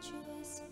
prejudice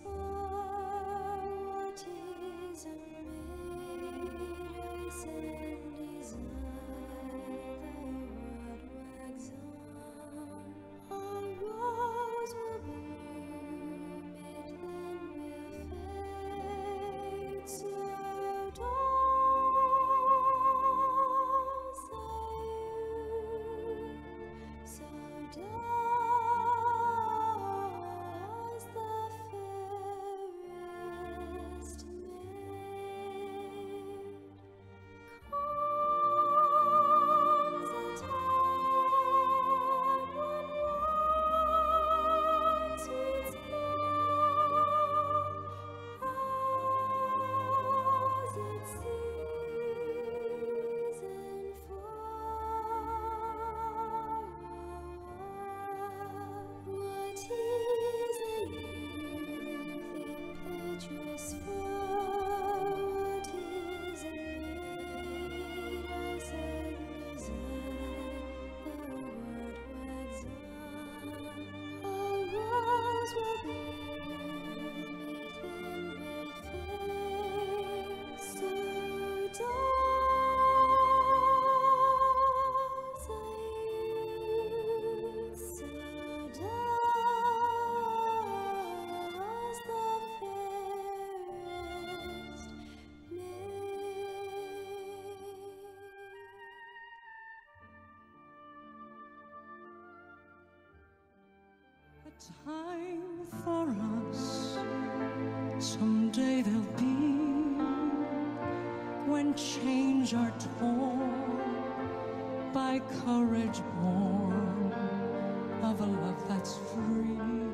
time for us. Someday there'll be when chains are torn by courage born of a love that's free.